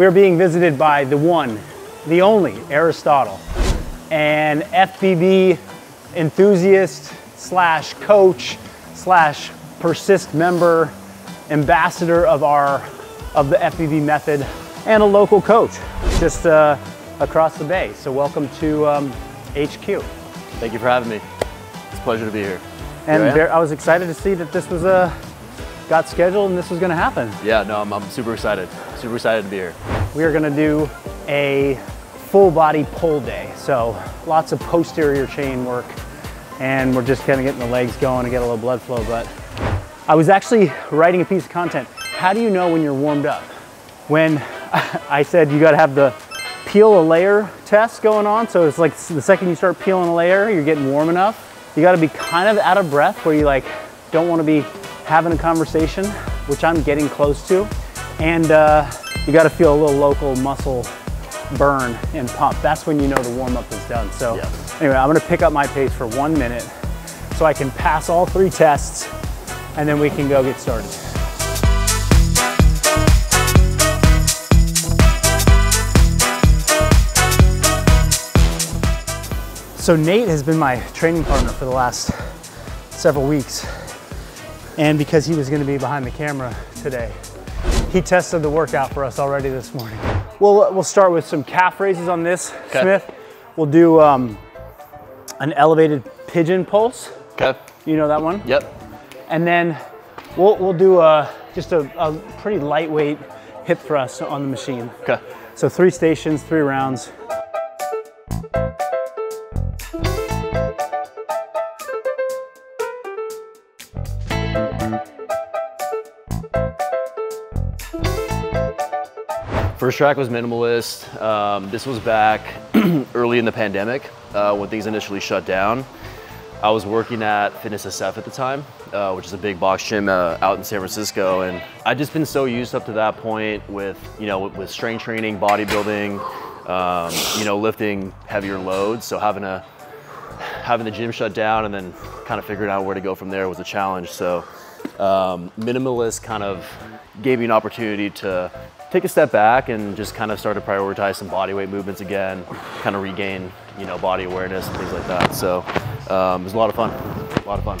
We are being visited by the one, the only Aristotle, an FBB enthusiast slash coach slash persist member, ambassador of our of the FBB method, and a local coach just uh, across the bay. So welcome to um, HQ. Thank you for having me. It's a pleasure to be here. And Here I I was excited to see that this was uh, got scheduled and this was going to happen. Yeah, no, I'm, I'm super excited. Super excited to be here. We are going to do a full body pull day. So lots of posterior chain work and we're just kind of getting the legs going to get a little blood flow. But I was actually writing a piece of content. How do you know when you're warmed up? When I said you got to have the peel a layer test going on. So it's like the second you start peeling a layer, you're getting warm enough. You got to be kind of out of breath where you like don't want to be having a conversation, which I'm getting close to. And uh, you got to feel a little local muscle burn and pump. That's when you know the warm up is done. So Yeah. anyway, I'm gonna pick up my pace for one minute so I can pass all three tests and then we can go get started. So Nate has been my training partner for the last several weeks. And because he was gonna be behind the camera today, he tested the workout for us already this morning. We'll, we'll start with some calf raises on this, Okay. Smith. We'll do um, an elevated pigeon pulse. Okay. You know that one? Yep. And then we'll, we'll do a, just a, a pretty lightweight hip thrust on the machine. Okay. So three stations, three rounds. First track was minimalist. Um, this was back early in the pandemic uh, when things initially shut down. I was working at Fitness SF at the time, uh, which is a big box gym uh, out in San Francisco, and I'd just been so used up to that point with you know with, with strength training, bodybuilding, um, you know lifting heavier loads. So having a having the gym shut down and then kind of figuring out where to go from there was a challenge. So um, minimalist kind of gave me an opportunity to take a step back and just kind of start to prioritize some body weight movements again, kind of regain, you know, body awareness and things like that. So um, it was a lot of fun, a lot of fun.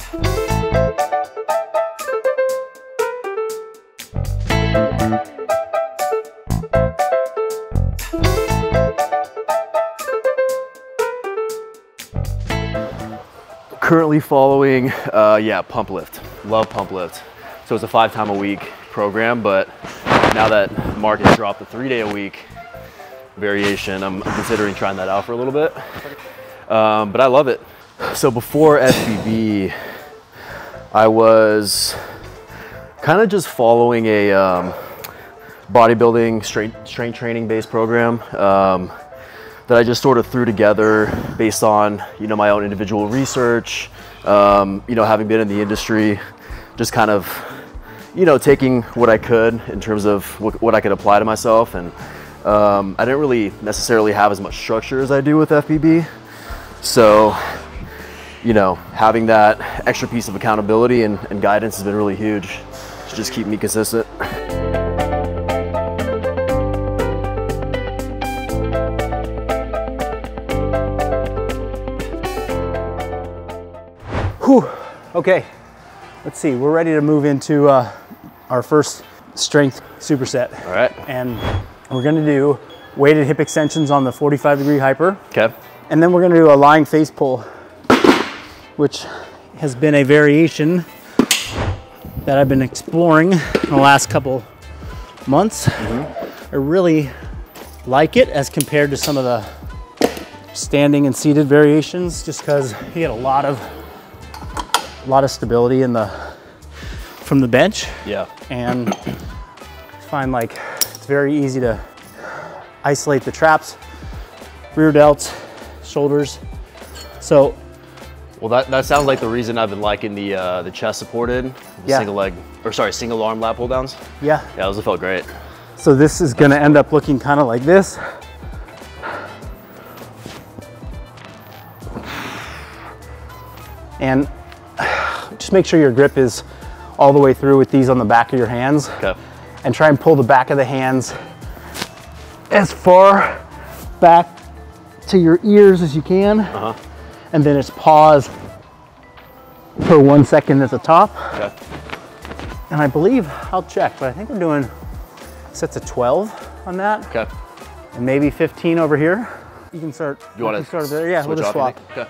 Currently following, uh, yeah, pump lift. Love pump lift. So it's a five time a week program, but now that Mark has dropped the three day a week variation, I'm considering trying that out for a little bit. Um, but I love it. So before FBB, I was kind of just following a um, bodybuilding strength, strength training based program. Um, that I just sort of threw together based on you know my own individual research, um, you know having been in the industry, just kind of you know taking what I could in terms of what, I could apply to myself, and um, I didn't really necessarily have as much structure as I do with FBB, so you know having that extra piece of accountability and, and guidance has been really huge to just keep me consistent. Whew. Okay, let's see. We're ready to move into uh, our first strength superset. All right. And we're gonna do weighted hip extensions on the 45 degree hyper. Okay. And then we're gonna do a lying face pull, which has been a variation that I've been exploring in the last couple months. I really like it as compared to some of the standing and seated variations, just because you get a lot of a lot of stability in the from the bench Yeah. and find like it's very easy to isolate the traps, rear delts, shoulders. So Well, that, that sounds like the reason I've been liking the uh, the chest supported, the Yeah. single leg, or sorry, single arm lat pull downs. yeah, Yeah, those have felt great. so this is gonna end up looking kind of like this. And just make sure your grip is all the way through with these on the back of your hands Okay. and try and pull the back of the hands as far back to your ears as you can. Uh-huh. And then it's pause for one second at the top. Okay. And I believe, I'll check, but I think we're doing sets of 12 on that Okay. and maybe 15 over here. You can start, You want to start over there. Yeah, we'll just swap. Okay.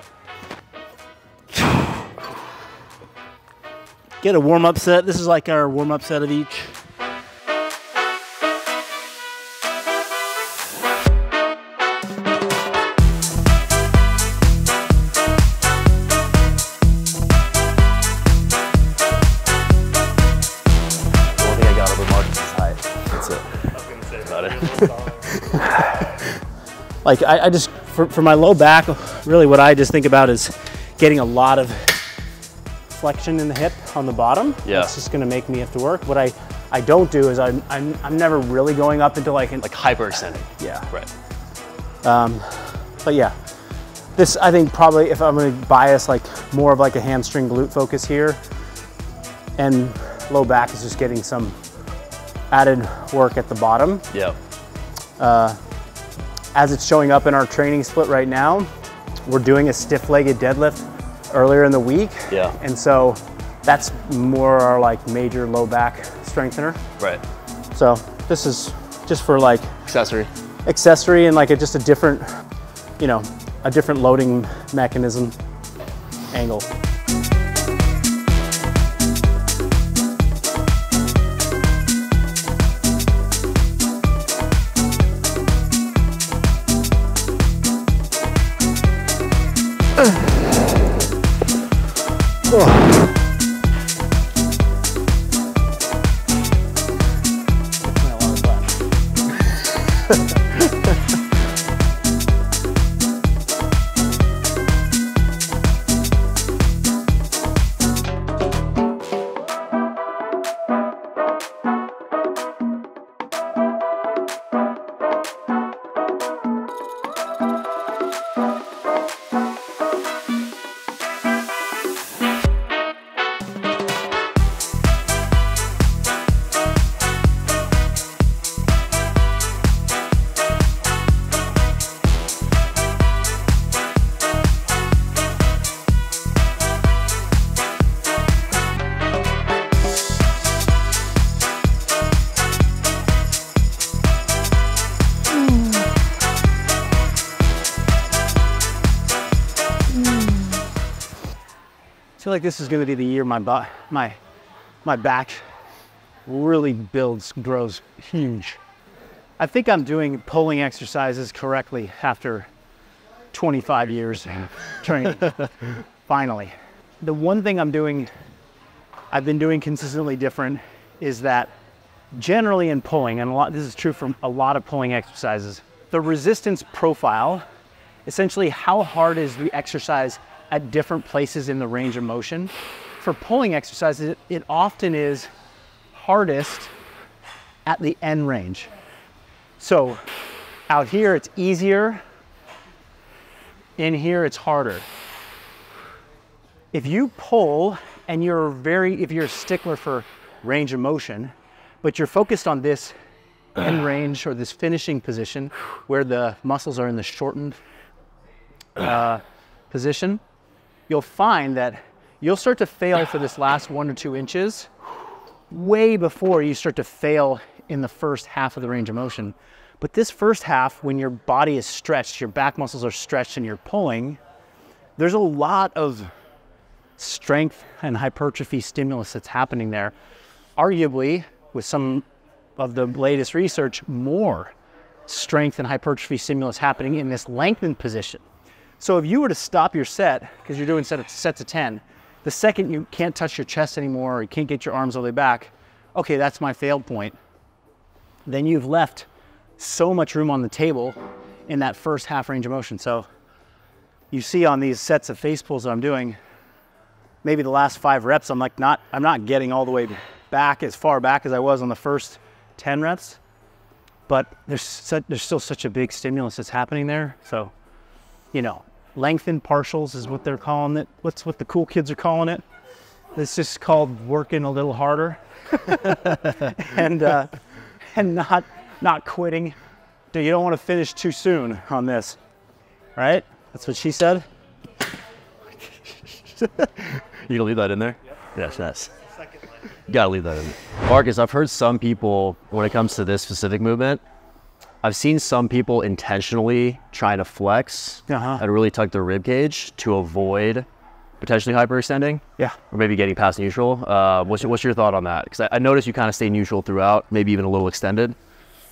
Get a warm up set. This is like our warm up set of each. The only thing I got over Marcus's height. That's it. About it. like I, I just for, for my low back really what i just think about is getting a lot of flexion in the hip on the bottom Yeah. that's just going to make me have to work what i i don't do is i'm i'm, I'm never really going up into like an, Like hyperextending. yeah Right. Um, but yeah this i think probably if i'm going to bias like more of like a hamstring glute focus here and low back is just getting some added work at the bottom Yeah. Uh, as it's showing up in our training split right now, we're doing a stiff-legged deadlift earlier in the week. Yeah. And so that's more our like major low back strengthener. Right. So this is just for like Accessory. accessory and like a, just a different, you know, a different loading mechanism angle. Like this is going to be the year my my my back really builds, grows huge. I think I'm doing pulling exercises correctly after 25 years training. Finally, the one thing I'm doing, I've been doing consistently different, is that generally in pulling, and a lot this is true for a lot of pulling exercises, the resistance profile essentially how hard is the exercise at different places in the range of motion. For pulling exercises, it, it often is hardest at the end range. So out here, it's easier. In here, it's harder. If you pull and you're very, if you're a stickler for range of motion, but you're focused on this end range or this finishing position where the muscles are in the shortened uh, position, you'll find that you'll start to fail for this last one or two inches way before you start to fail in the first half of the range of motion. But this first half, when your body is stretched, your back muscles are stretched and you're pulling, there's a lot of strength and hypertrophy stimulus that's happening there. Arguably, with some of the latest research, more strength and hypertrophy stimulus happening in this lengthened position. So if you were to stop your set, because you're doing set of, sets of 10, the second you can't touch your chest anymore or you can't get your arms all the way back, okay, that's my failed point. Then you've left so much room on the table in that first half range of motion. So you see on these sets of face pulls that I'm doing, maybe the last five reps, I'm like not, I'm not getting all the way back as far back as I was on the first 10 reps, but there's, such, there's still such a big stimulus that's happening there. So, you know, lengthened partials is what they're calling it. What's what the cool kids are calling it? It's just called working a little harder and, uh, and not, not quitting Dude, you don't want to finish too soon on this, right? That's what she said. You gonna leave that in there? Yes, yes. You gotta leave that in. Marcus, I've heard some people when it comes to this specific movement. I've seen some people intentionally trying to flex Uh-huh. and really tuck their rib cage to avoid potentially hyperextending Yeah. or maybe getting past neutral. Uh, what's, your, what's your thought on that? Because I, I noticed you kind of stay neutral throughout, maybe even a little extended.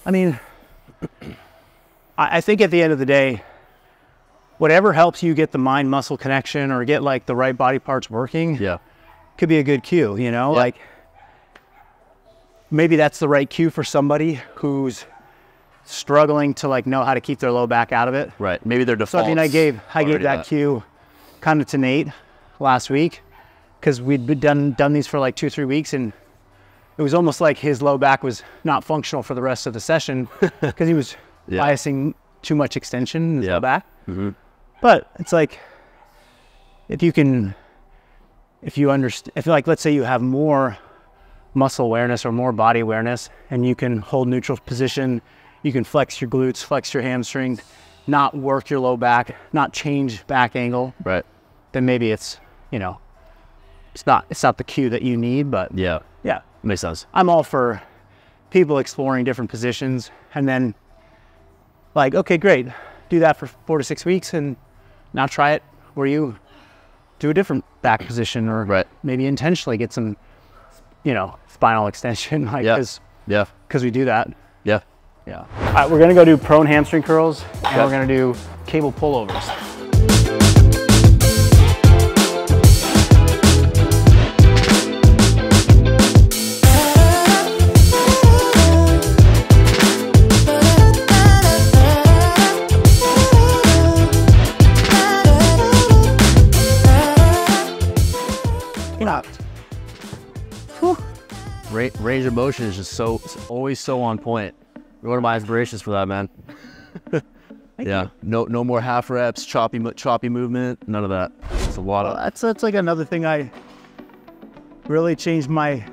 I mean, I I think at the end of the day, whatever helps you get the mind muscle connection or get like the right body parts working Yeah. could be a good cue, you know? Yeah. Like maybe that's the right cue for somebody who's struggling to like know how to keep their low back out of it. Right. Maybe their So default. I mean, I gave I gave that cue kind of to Nate last week because we'd been done done these for like two three weeks and it was almost like his low back was not functional for the rest of the session because he was Yeah. biasing too much extension in his low Yep. back. Mhm. But it's like if you can, if you understand, if like let's say you have more muscle awareness or more body awareness, and you can hold neutral position, you can flex your glutes, flex your hamstrings, not work your low back, not change back angle, Right. then maybe it's you know, it's not it's not the cue that you need, but Yeah. yeah, Makes sense. I'm all for people exploring different positions and then like, okay, great. Do that for four to six weeks and now try it where you do a different back position or Right. maybe intentionally get some, you know, spinal extension like Yeah. because Yeah. we do that. Yeah. Yeah. All right, we're gonna go do prone hamstring curls and Okay. we're gonna do cable pullovers. Yeah. Ra- range of motion is just so it's always so on point. You're one of my inspirations for that, man. yeah. No no more half reps, choppy choppy movement, none of that. It's a lot Well, of that's that's like another thing I really changed my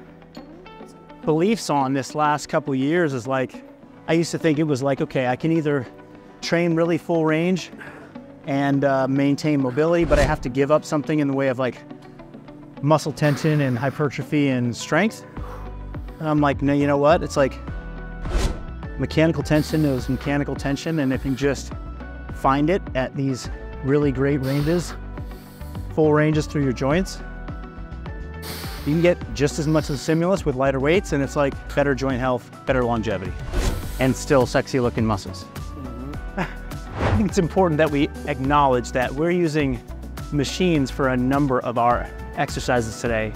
beliefs on this last couple years is like I used to think it was like okay I can either train really full range and uh, maintain mobility but I have to give up something in the way of like muscle tension and hypertrophy and strength and I'm like no you know what it's like mechanical tension is mechanical tension and if you just find it at these really great ranges full ranges through your joints. You can get just as much of the stimulus with lighter weights, and it's like better joint health, better longevity, and still sexy looking muscles. Mm-hmm. I think it's important that we acknowledge that we're using machines for a number of our exercises today,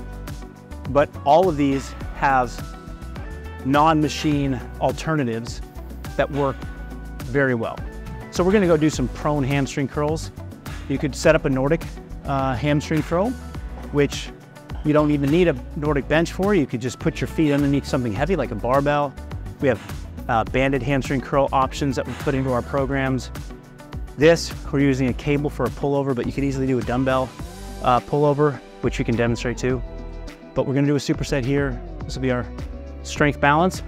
but all of these have non-machine alternatives that work very well. So we're gonna go do some prone hamstring curls. You could set up a Nordic uh, hamstring curl, which you don't even need a Nordic bench for. You could just put your feet underneath something heavy like a barbell. We have uh, banded hamstring curl options that we put into our programs. This, we're using a cable for a pullover, but you could easily do a dumbbell uh, pullover, which we can demonstrate too. But we're gonna do a superset here. This will be our strength balance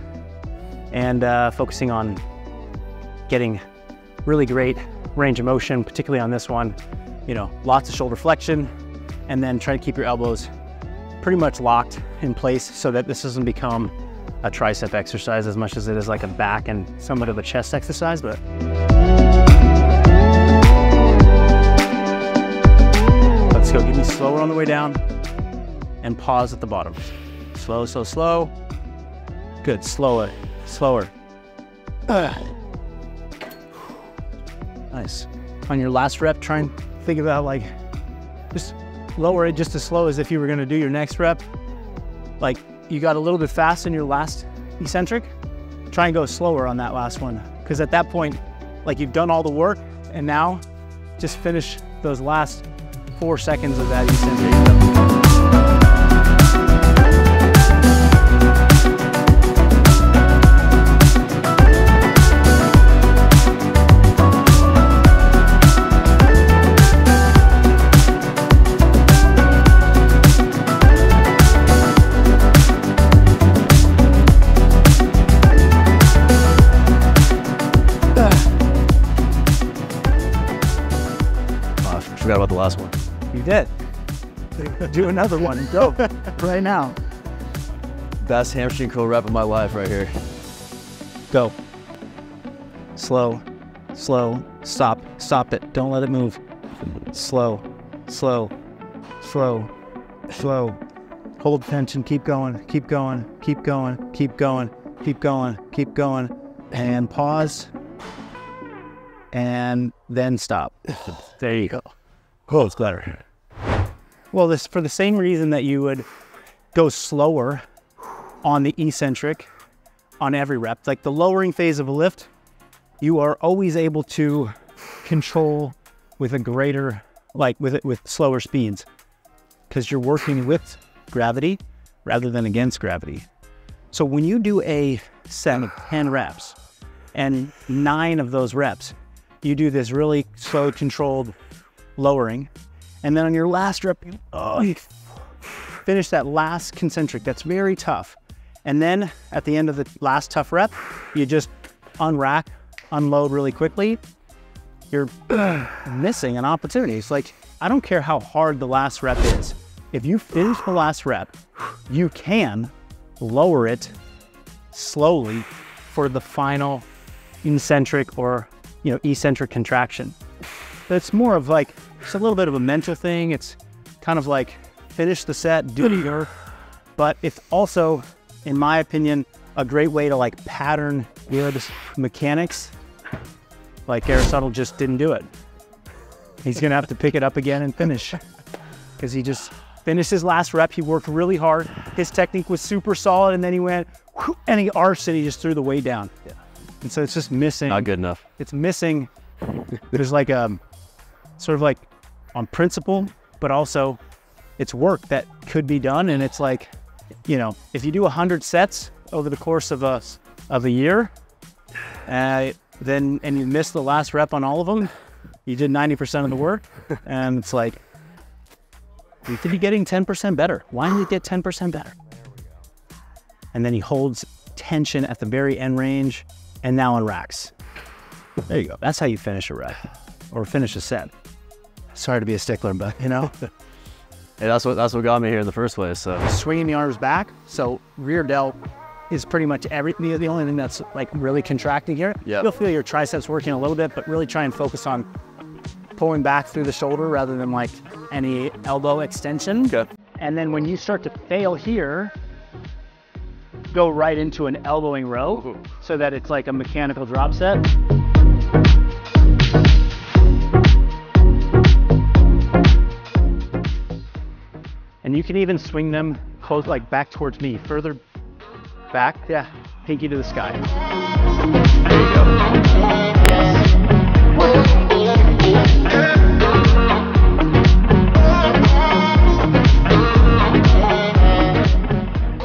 and uh, focusing on getting really great range of motion, particularly on this one. You know, lots of shoulder flexion, and then try to keep your elbows pretty much locked in place so that this doesn't become a tricep exercise as much as it is like a back and somewhat of a chest exercise, but let's go. Give me slower on the way down and pause at the bottom. Slow, slow, slow. Good, slower, slower. Ugh. Nice. On your last rep, try and think about like, just lower it just as slow as if you were gonna do your next rep. Like you got a little bit fast in your last eccentric, try and go slower on that last one. Cause at that point, like you've done all the work and now just finish those last four seconds of that eccentric. Last one. You did. Do another one. Go right now. Best hamstring curl rep of my life right here. Go. Slow, slow. Stop, stop it. Don't let it move. Slow, slow, slow, slow. Hold tension. Keep going. Keep going. Keep going. Keep going. Keep going. Keep going. And pause. And then stop. There you go. Oh, it's better. Well, this for the same reason that you would go slower on the eccentric on every rep. Like the lowering phase of a lift, you are always able to control with a greater, like with it with slower speeds, because you're working with gravity rather than against gravity. So when you do a set of 10 reps and nine of those reps, you do this really slow controlled lowering. And then on your last rep, you, oh, you finish that last concentric. That's very tough. And then at the end of the last tough rep, you just unrack, unload really quickly. You're missing an opportunity. It's like, I don't care how hard the last rep is. If you finish the last rep, you can lower it slowly for the final eccentric or you know eccentric contraction. But it's more of like it's a little bit of a mental thing. It's kind of like finish the set, do your, but it's also, in my opinion, a great way to like pattern your mechanics. Like Aristotle just didn't do it. He's gonna have to pick it up again and finish because he just finished his last rep. He worked really hard. His technique was super solid, and then he went and he arched and he just threw the weight down. Yeah. And so it's just missing. Not good enough. It's missing. There's like a sort of like on principle, but also it's work that could be done. And it's like, you know, if you do 100 sets over the course of a, of a year, uh, then and you miss the last rep on all of them, you did 90% of the work. and it's like, you could be getting 10% better. Why did you get 10% better? And then he holds tension at the very end range and now unracks. There you go. That's how you finish a rep or finish a set. Sorry to be a stickler, but you know. Hey, that's what that's what got me here in the first place. So swinging the arms back. So rear delt is pretty much everything. The only thing that's like really contracting here. Yeah. You'll feel your triceps working a little bit, but really try and focus on pulling back through the shoulder rather than like any elbow extension. Okay. And then when you start to fail here, go right into an elbowing row Ooh. so that it's like a mechanical drop set. And you can even swing them close, like back towards me, further back, yeah, pinky to the sky.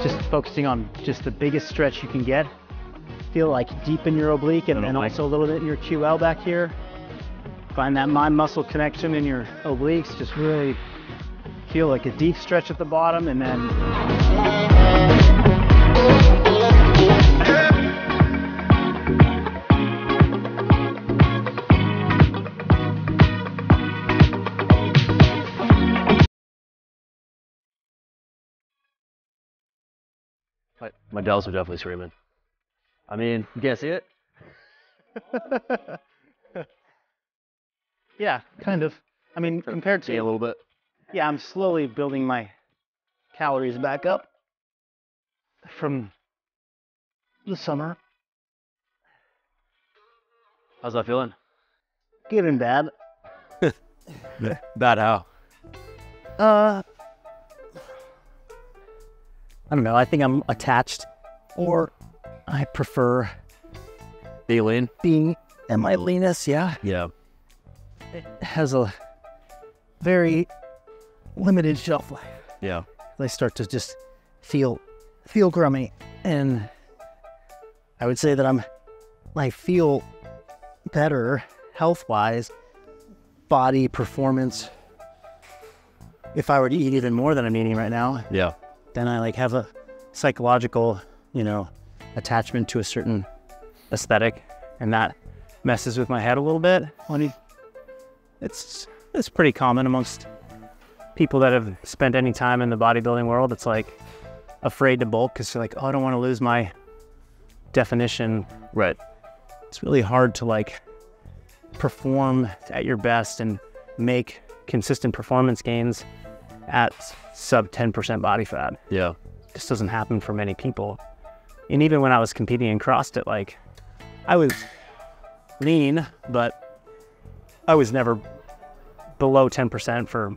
Just focusing on just the biggest stretch you can get. Feel like deep in your oblique and, and also a little bit in your QL back here. Find that mind muscle connection in your obliques. Just really feel like a deep stretch at the bottom and then my, my delts are definitely screaming. I mean, you can't see it. yeah, kind of. I mean, compared See a little bit. Yeah, I'm slowly building my calories back up from the summer. How's that feeling? Good and bad. Bad how? Uh, I don't know. I think I'm attached, or I prefer Be lean? being at my leanest. Yeah, Yeah. it has a very limited shelf life. Yeah. They start to just feel feel grummy, and I would say that I'm I feel better health wise, body performance. If I were to eat even more than I'm eating right now, Yeah. then I like have a psychological, you know, attachment to a certain aesthetic, and that messes with my head a little bit. When you, it's it's pretty common amongst people that have spent any time in the bodybuilding world. It's like afraid to bulk because you're like, oh, I don't want to lose my definition. Right. It's really hard to like perform at your best and make consistent performance gains at sub 10% body fat. Yeah. This doesn't happen for many people. And even when I was competing in CrossFit, like I was lean, but I was never below 10% for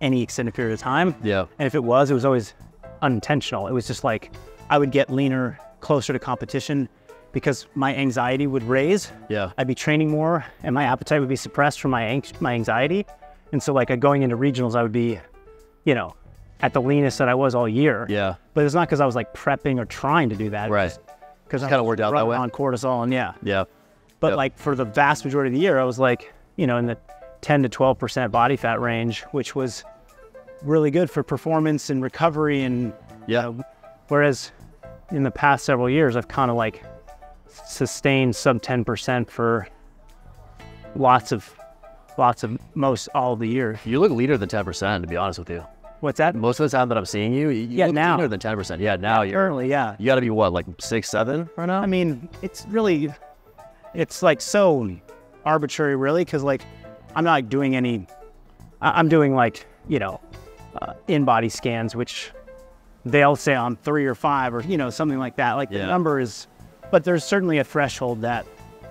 any extended period of time. Yeah. And if it was, it was always unintentional. It was just like I would get leaner closer to competition because my anxiety would raise. Yeah. I'd be training more and my appetite would be suppressed from my my anxiety. And so like uh, going into regionals, I would be, you know, at the leanest that I was all year. Yeah. But it's not because I was like prepping or trying to do that. Right. Because I kinda worked out that way. on cortisol and yeah. Yeah. But Yep. like for the vast majority of the year, I was like, you know, in the 10 to 12% body fat range, which was really good for performance and recovery. And Yeah. whereas in the past several years, I've kind of like sustained sub 10% for lots of, lots of most all of the year. You look leaner than 10%, to be honest with you. What's that? Most of the time that I'm seeing you, you Yeah, look now. leaner than 10%. Yeah, now you're, Currently, yeah. you got to be what, like six, seven right now? I mean, it's really, it's like so arbitrary, really, because like I'm not doing any, I'm doing like, you know, uh, InBody scans, which they'll say I'm three or five or, you know, something like that. Like the Yeah. number is, but there's certainly a threshold that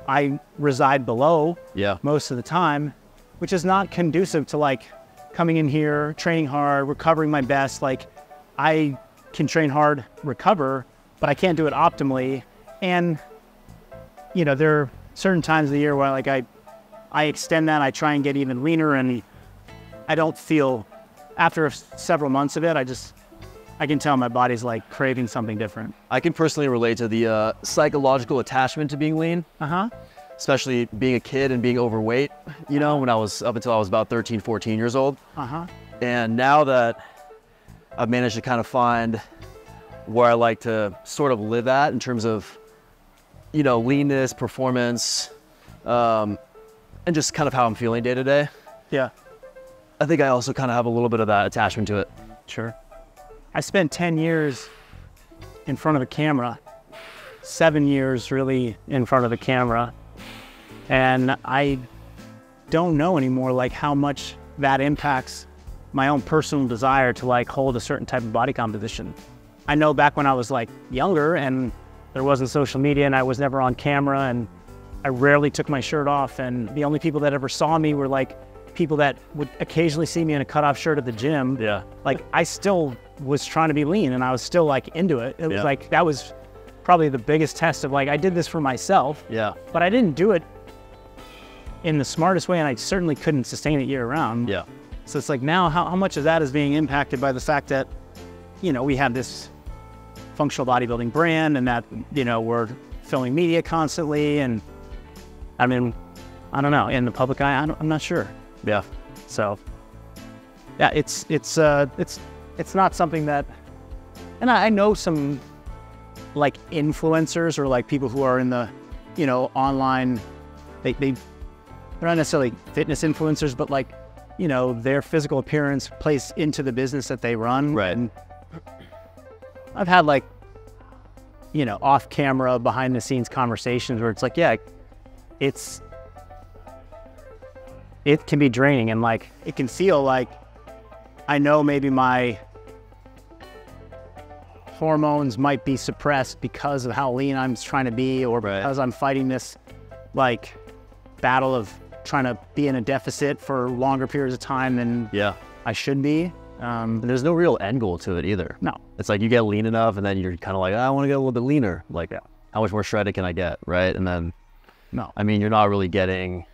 I reside below yeah. most of the time, which is not conducive to like coming in here, training hard, recovering my best. Like I can train hard, recover, but I can't do it optimally. And you know, there are certain times of the year where like I I extend that, I try and get even leaner and I don't feel after several months of it, I just I can tell my body's like craving something different. I can personally relate to the uh, psychological attachment to being lean, Uh-huh. especially being a kid and being overweight, you know, when I was up until I was about 13, 14 years old. Uh-huh. And now that I've managed to kind of find where I like to sort of live at in terms of, you know, leanness, performance, um, and just kind of how I'm feeling day to day, Yeah. I think I also kind of have a little bit of that attachment to it. Sure. I spent 10 years in front of a camera, seven years really in front of the camera. And I don't know anymore like how much that impacts my own personal desire to like hold a certain type of body composition. I know back when I was like younger and there wasn't social media and I was never on camera and I rarely took my shirt off and the only people that ever saw me were like people that would occasionally see me in a cutoff shirt at the gym Yeah. like I still was trying to be lean and I was still like into it. It was Yeah. like that was probably the biggest test of like I did this for myself, Yeah. but I didn't do it in the smartest way and I certainly couldn't sustain it year round. Yeah. So it's like now how, how much of that is being impacted by the fact that, you know, we have this functional bodybuilding brand and that, you know, we're filming media constantly and I mean, I don't know, in the public eye, I I'm not sure. Yeah. So yeah, it's it's uh it's it's not something that and I, I know some like influencers or like people who are in the you know online they, they they're not necessarily fitness influencers but like you know their physical appearance plays into the business that they run Right. and I've had like you know off camera behind the scenes conversations where it's like yeah it's it can be draining and like it can feel like I know maybe my hormones might be suppressed because of how lean I'm trying to be or Right. because I'm fighting this like battle of trying to be in a deficit for longer periods of time than Yeah. I should be. Um, And there's no real end goal to it either. no, It's like you get lean enough and then you're kind of like, I want to get a little bit leaner. Like, how much more shredded can I get? Right. And then, no, I mean, you're not really getting,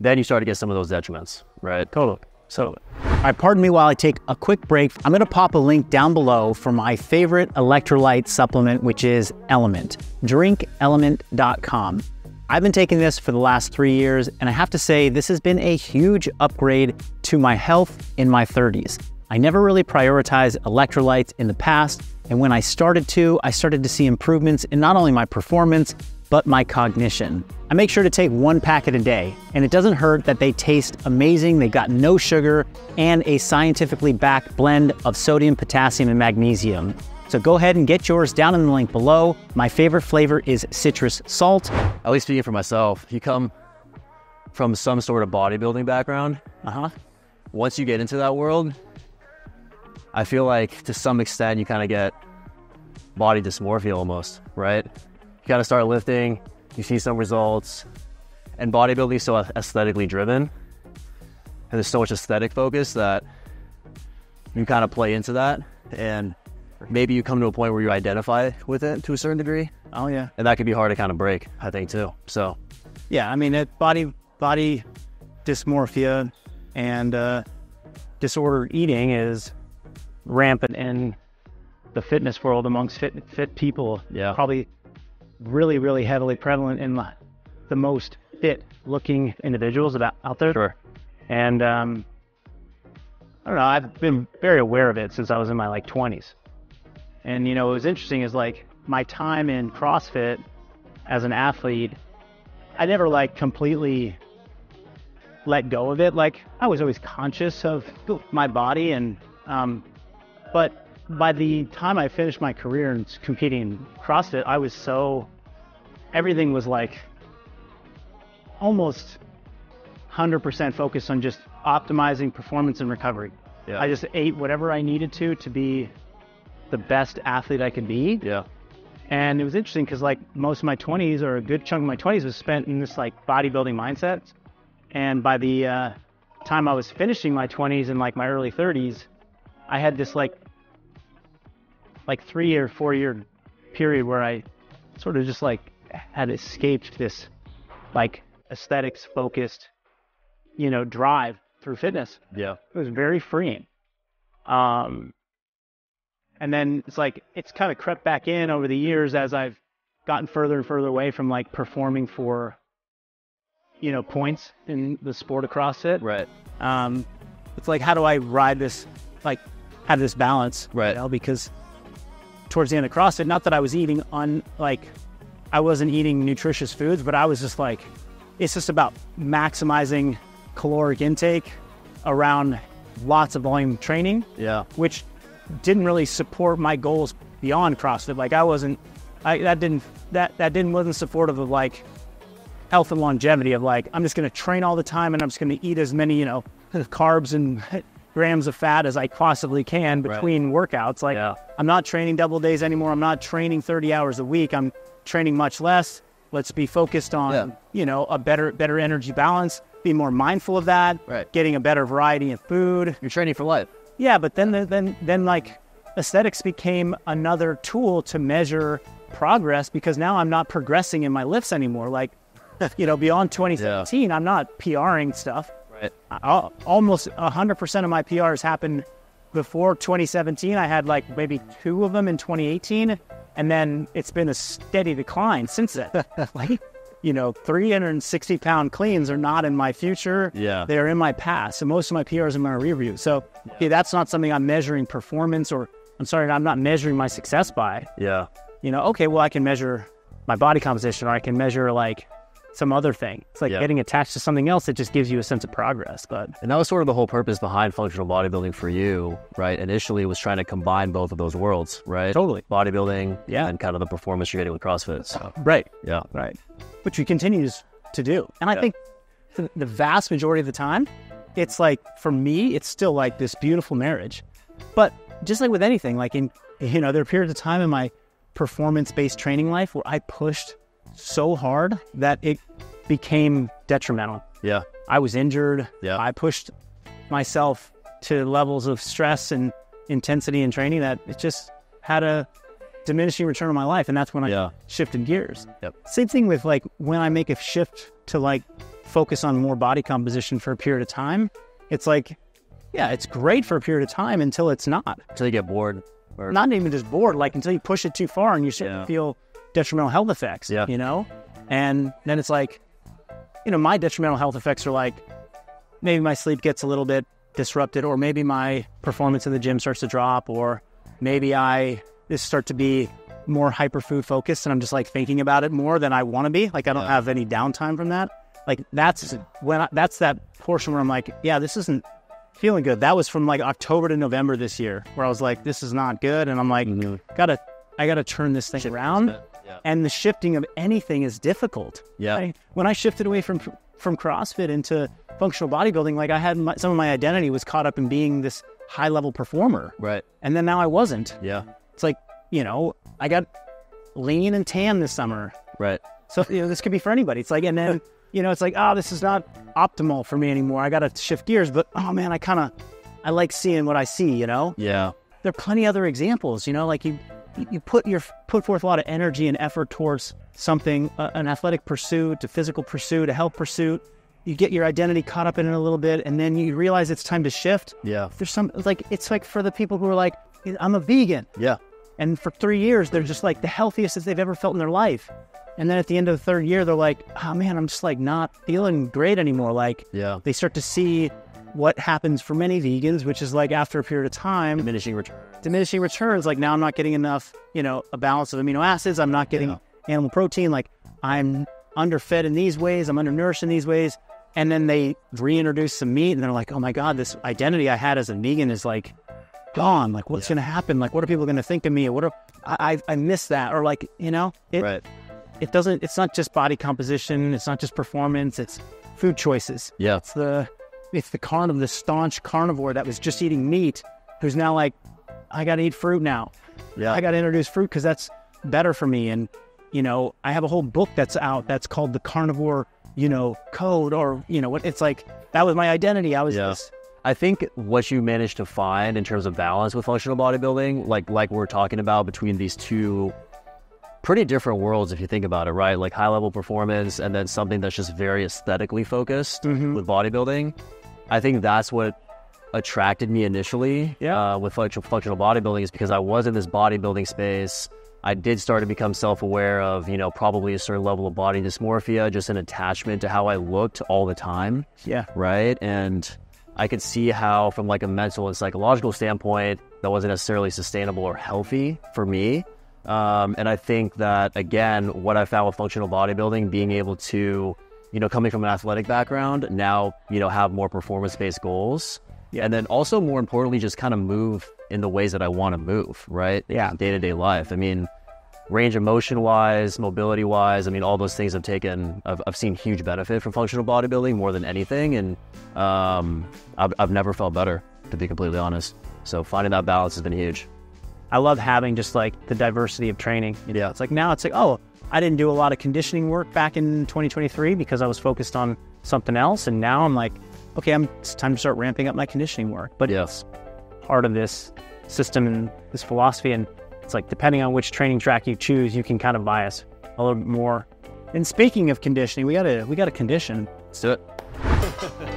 then you start to get some of those detriments. Right. totally. So, all right, pardon me while I take a quick break. I'm going to pop a link down below for my favorite electrolyte supplement, which is LMNT. DrinkLMNT.com. I've been taking this for the last three years, and I have to say, this has been a huge upgrade to my health in my 30s. I never really prioritized electrolytes in the past, and when I started to, I started to see improvements in not only my performance, but my cognition. I make sure to take one packet a day, and it doesn't hurt that they taste amazing. They got no sugar and a scientifically backed blend of sodium, potassium, and magnesium. So go ahead and get yours down in the link below. My favorite flavor is citrus salt. At least speaking for myself, you come from some sort of bodybuilding background. Uh huh. Once you get into that world, I feel like to some extent you kind of get body dysmorphia almost, right? You got to start lifting, you see some results, and bodybuilding is so aesthetically driven, and there's so much aesthetic focus that you kind of play into that, and maybe you come to a point where you identify with it to a certain degree, Oh yeah. and that can be hard to kind of break, I think too. So Yeah, I mean, it, body body dysmorphia and uh, disordered eating is rampant in the fitness world amongst fit fit people. Yeah. probably really really heavily prevalent in the, the most fit looking individuals about out there. sure, And um, I don't know, I've been very aware of it since I was in my like 20s. And you know, what was interesting is like my time in CrossFit as an athlete, I never like completely let go of it. Like I was always conscious of my body and um, but by the time I finished my career in competing in CrossFit, I was so everything was like almost 100% focused on just optimizing performance and recovery. yeah, I just ate whatever I needed to to be the best athlete I could be. yeah, And it was interesting because like most of my 20s or a good chunk of my 20s was spent in this like bodybuilding mindset. And by the uh, time I was finishing my 20s and like my early 30s, I had this like like three or four year period where I sort of just like had escaped this like aesthetics focused, you know, drive through fitness yeah, it was very freeing. Um, and then it's like it's kind of crept back in over the years as I've gotten further and further away from like performing for, you know, points in the sport of CrossFit. right, Um, it's like how do I ride this, like have this balance, Right. You know, because towards the end of CrossFit, not that I was eating on like I wasn't eating nutritious foods, but I was just like, it's just about maximizing caloric intake around lots of volume training, yeah, which didn't really support my goals beyond CrossFit. Like I wasn't, I that didn't that that didn't wasn't supportive of like health and longevity of like I'm just going to train all the time and I'm just going to eat as many you know carbs and grams of fat as I possibly can Right. between workouts. Like Yeah. I'm not training double days anymore. I'm not training 30 hours a week. I'm training much less. Let's be focused on Yeah. you know a better better energy balance. Be more mindful of that. Right. Getting a better variety of food. you're training for life. Yeah, but then then then like aesthetics became another tool to measure progress because now I'm not progressing in my lifts anymore. Like, you know, beyond 2017, I'm not PRing stuff. Right. I, almost 100% of my PRs happened before 2017. I had like maybe two of them in 2018, and then it's been a steady decline since then. like, you know, 360 pound cleans are not in my future. Yeah. They're in my past. So most of my PRs are in my rear view. So okay, that's not something I'm measuring performance or I'm sorry, I'm not measuring my success by. Yeah. You know, okay, well I can measure my body composition or I can measure like some other thing. It's like Yeah. getting attached to something else that just gives you a sense of progress. But And that was sort of the whole purpose behind functional bodybuilding for you, right? Initially was trying to combine both of those worlds, right? Totally. Bodybuilding Yeah. and kind of the performance you're getting with CrossFit. So right. yeah. Right. Which we continue to do. And I Yeah. think the, the vast majority of the time, it's like, for me, it's still like this beautiful marriage. But just like with anything, like in, you know, there are periods of time in my performance based training life where I pushed so hard that it became detrimental. Yeah. I was injured. Yeah. I pushed myself to levels of stress and intensity in training that it just had a diminishing return on my life. And that's when I Yeah. shifted gears. Yep. Same thing with like when I make a shift to like focus on more body composition for a period of time. It's like, yeah, it's great for a period of time until it's not. Until you get bored. Or, Not even just bored, like until you push it too far and you start Yeah. to feel detrimental health effects. Yeah. You know? And then it's like, you know, my detrimental health effects are like maybe my sleep gets a little bit disrupted, or maybe my performance in the gym starts to drop, or maybe I just start to be more hyper food focused and I'm just like thinking about it more than I want to be. Like I don't Yeah. have any downtime from that. Like that's when I, that's that portion where I'm like, yeah, this isn't feeling good. That was from like October to November this year, where I was like, this is not good, and I'm like, gotta, I gotta turn this thing around. Yeah. And the shifting of anything is difficult. Yeah. I- when I shifted away from from CrossFit into functional bodybuilding, like I had my, some of my identity was caught up in being this high level performer, Right. and then now I wasn't. Yeah. It's like you know, I got lean and tan this summer, Right. so you know this could be for anybody. It's like, and then you know, it's like, oh, this is not optimal for me anymore. I got to shift gears, but oh man, I kind of, I like seeing what I see. You know, Yeah. there are plenty other examples. You know, like you, you put your put forth a lot of energy and effort towards something, uh, an athletic pursuit, a physical pursuit, a health pursuit. You get your identity caught up in it a little bit, and then you realize it's time to shift. Yeah. There's some like it's like for the people who are like, I'm a vegan. Yeah. And for three years, they're just like the healthiest that they've ever felt in their life. And then at the end of the third year, they're like, oh man, I'm just like not feeling great anymore. Like, Yeah. they start to see what happens for many vegans, which is like after a period of time, Diminishing return. diminishing returns. Like, now I'm not getting enough, you know, a balance of amino acids. I'm not getting Yeah. animal protein. Like, I'm underfed in these ways, I'm undernourished in these ways. And then they reintroduce some meat, and they're like, oh my God, this identity I had as a vegan is like, gone. Like, what's going to happen? Like, what are people going to think of me? What are I, I I miss that? Or like, you know, it Right. it doesn't. It's not just body composition. It's not just performance. It's food choices. Yeah. It's the it's the carnivore, the staunch carnivore that was just eating meat, who's now like, I got to eat fruit now. Yeah. I got to introduce fruit because that's better for me. And you know, I have a whole book that's out that's called the Carnivore, you know, Code, or you know, what it's like. That was my identity. I was Yeah. this. I think what you managed to find in terms of balance with functional bodybuilding, like like we're talking about between these two pretty different worlds if you think about it, right? Like high level performance and then something that's just very aesthetically focused mm-hmm. with bodybuilding. I think that's what attracted me initially Yeah. uh, with functional, functional bodybuilding is because I was in this bodybuilding space. I did start to become self-aware of, you know, probably a certain level of body dysmorphia, just an attachment to how I looked all the time Yeah. right? And I could see how, from like a mental and psychological standpoint, that wasn't necessarily sustainable or healthy for me. Um, and I think that again, what I found with functional bodybuilding, being able to, you know, coming from an athletic background, now you know have more performance-based goals, and then also more importantly, just kind of move in the ways that I want to move, right? Yeah. day to day life. I mean, range of motion wise, mobility wise, I mean, all those things have taken, I've, I've seen huge benefit from functional bodybuilding more than anything. And um, I've, I've never felt better, to be completely honest. So finding that balance has been huge. I love having just like the diversity of training. You know, Yeah. it's like now it's like, oh, I didn't do a lot of conditioning work back in 2023 because I was focused on something else, and now I'm like, okay, I'm it's time to start ramping up my conditioning work. But Yes. part of this system and this philosophy, and it's like depending on which training track you choose, you can kind of bias a little bit more. And speaking of conditioning, we gotta we gotta condition. Let's do it.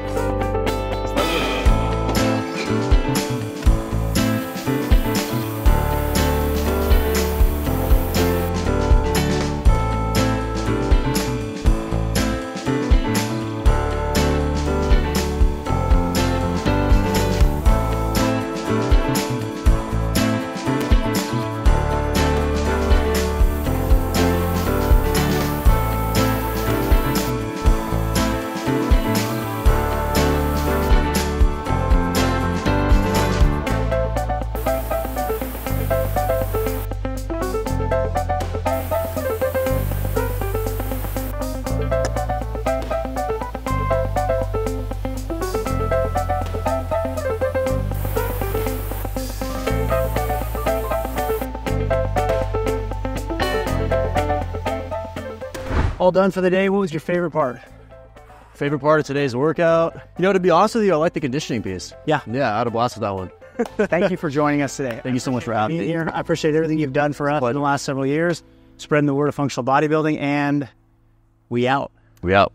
All done for the day. What was your favorite part? Favorite part of today's workout? You know, to be honest with you, I like the conditioning piece. Yeah. Yeah, I had a blast with that one. Thank you for joining us today. Thank you so much for having me. here. I appreciate everything you've done for us in the last several years, spreading the word of functional bodybuilding, and we out. We out.